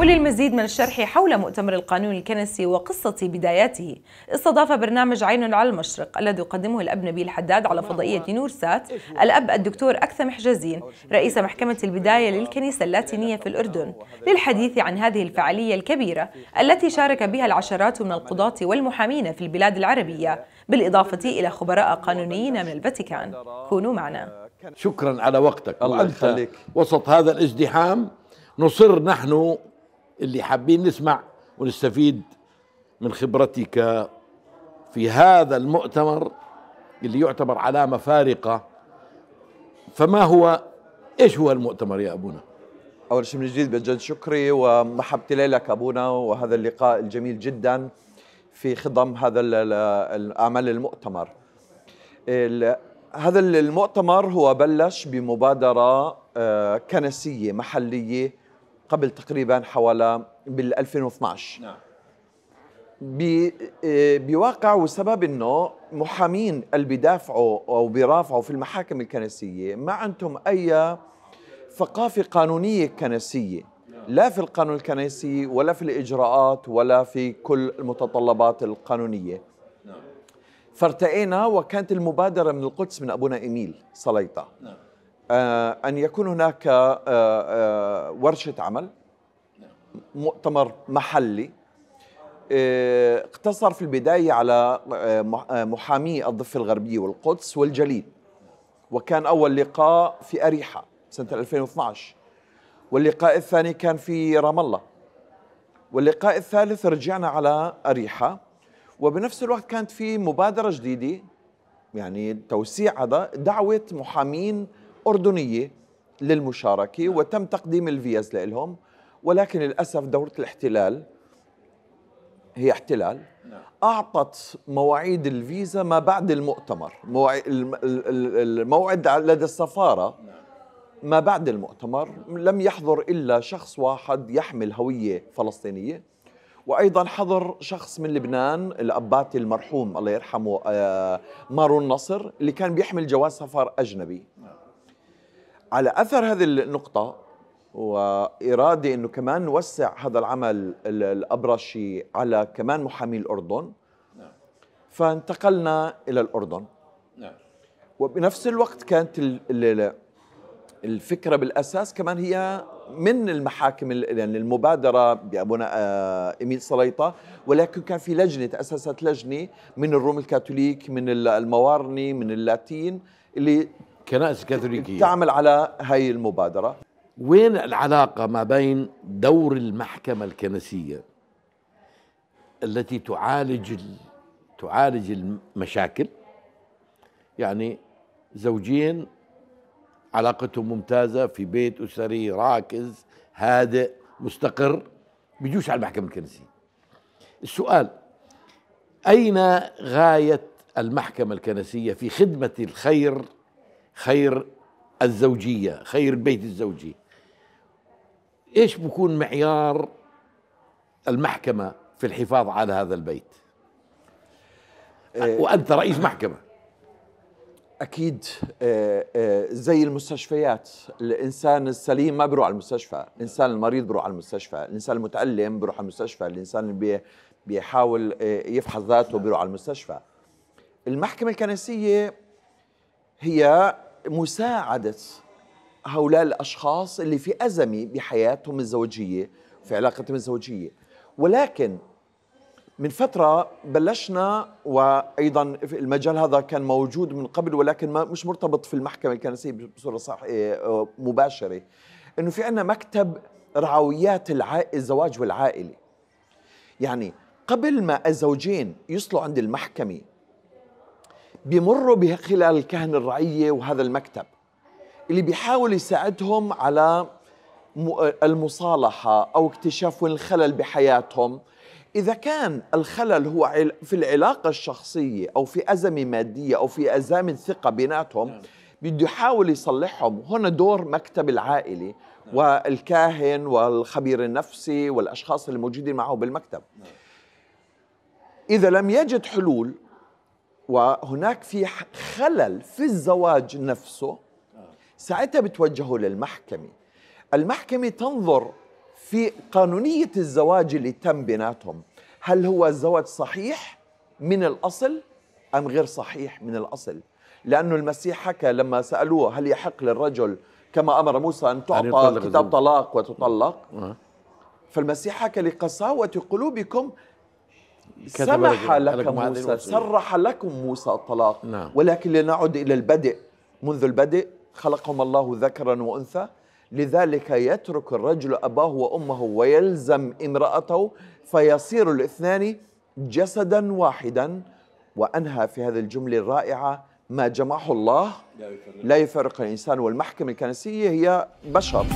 وللمزيد من الشرح حول مؤتمر القانون الكنسي وقصة بداياته. استضاف برنامج عين على المشرق الذي يقدمه الأب نبيل حداد على فضائية نور سات. الأب الدكتور أكثم حجازين رئيس محكمة البداية للكنيسة اللاتينية في الأردن للحديث عن هذه الفعالية الكبيرة التي شارك بها العشرات من القضاة والمحامين في البلاد العربية بالإضافة إلى خبراء قانونيين من الفاتيكان. كونوا معنا. شكرا على وقتك. الله وأنت يخليك. وسط هذا الازدحام نصر نحن اللي حابين نسمع ونستفيد من خبرتك في هذا المؤتمر اللي يعتبر علامة فارقة فما هو إيش هو المؤتمر يا أبونا؟ أول شيء من جديد بجد شكري ومحبتي لك أبونا وهذا اللقاء الجميل جدا في خضم هذا ال- ال- الأعمال المؤتمر ال- هذا المؤتمر هو بلش بمبادرة آه، كنسية محلية قبل تقريبا حوالي بال 2012 نعم. آه، بواقع وسبب إنه محامين اللي بيدافعوا أو بيرافعوا في المحاكم الكنسية ما عندهم أي ثقافة قانونية كنسية. لا في القانون الكنسي ولا في الإجراءات ولا في كل المتطلبات القانونية. فارتئينا وكانت المبادرة من القدس من أبونا إيميل صليطة. آه أن يكون هناك آه آه ورشة عمل مؤتمر محلي آه، اقتصر في البداية على آه، مح- آه، محامي الضفة الغربية والقدس والجليل وكان أول لقاء في أريحة سنة 2012 واللقاء الثاني كان في رام الله. واللقاء الثالث رجعنا على أريحة وبنفس الوقت كانت في مبادرة جديدة يعني توسيع هذا دعوة محامين أردنية للمشاركة وتم تقديم الفيز لهم ولكن للأسف دورة الاحتلال هي احتلال أعطت مواعيد الفيزا ما بعد المؤتمر موعد الموعد لدى السفارة ما بعد المؤتمر لم يحضر إلا شخص واحد يحمل هوية فلسطينية وأيضا حضر شخص من لبنان الأباتي المرحوم الله يرحمه آه، مارون نصر اللي كان بيحمل جواز سفر أجنبي. على أثر هذه النقطة وإرادة أنه كمان نوسع هذا العمل ال- الأبرشي على كمان محامي الأردن. فانتقلنا إلى الأردن. نعم. وبنفس الوقت كانت ال- ال- الفكرة بالأساس كمان هي من المحاكم ال- يعني المبادرة بأبونا آه، إيميل سليطة ولكن كان في لجنة تأسست لجنة من الروم الكاثوليك من ال- الموارني من اللاتين اللي كنائس كاثوليكية. تعمل على هاي المبادرة. وين العلاقة ما بين دور المحكمة الكنسية التي تعالج ال- تعالج المشاكل؟ يعني زوجين علاقتهم ممتازة في بيت أسري راكز هادئ مستقر بيجوش على المحكمة الكنسية. السؤال أين غاية المحكمة الكنسية في خدمة الخير خير الزوجية خير البيت الزوجي. إيش بكون معيار المحكمة في الحفاظ على هذا البيت؟ إيه. وأنت رئيس محكمة. أكيد آه، آه، زي المستشفيات الإنسان السليم ما بيروح على المستشفى الإنسان المريض بيروح على المستشفى الإنسان المتعلم بيروح على المستشفى الإنسان اللي بي- بيحاول آه، يفحص ذاته بيروح على المستشفى. المحكمة الكنسية هي مساعدة هؤلاء الأشخاص اللي في أزمة بحياتهم الزوجية في علاقتهم الزوجية ولكن من فترة بلشنا وأيضا المجال هذا كان موجود من قبل ولكن ما مش مرتبط في المحكمة الكنسية بصورة صح إيه، مباشرة إنه في عنا مكتب رعويات. الزواج والعائلة يعني قبل ما الزوجين يصلوا عند المحكمة بيمروا به- خلال الكهنة الرعية وهذا المكتب اللي بيحاول يساعدهم على المصالحة أو اكتشاف الخلل بحياتهم. إذا كان الخلل هو في العلاقة الشخصية أو في أزمة مادية أو في أزمة ثقة بيناتهم بده يحاول يصلحهم. هنا دور مكتب العائلة والكاهن والخبير النفسي والأشخاص الموجودين معه بالمكتب. إذا لم يجد حلول وهناك في خلل في الزواج نفسه. ساعتها بتوجهوا للمحكمة. المحكمة تنظر في قانونية الزواج اللي تم بيناتهم. هل هو زواج صحيح من الأصل أم غير صحيح من الأصل؟ لأنه المسيح حكى لما سألوه هل يحق للرجل كما أمر موسى أن تعطى كتاب. طلاق وتطلق؟ آه. فالمسيح حكى لقساوة قلوبكم سمح لكم- لك موسى. صرح لكم موسى الطلاق. نعم. ولكن لنعد إلى البدء منذ البدء خلقهم الله ذكرا وأنثى. لذلك يترك الرجل أباه وأمه ويلزم امرأته فيصير الاثنان جسدا واحدا. وأنهى في هذه الجملة الرائعة ما جمعه الله لا يفرق الإنسان والمحكمة الكنسية هي بشر.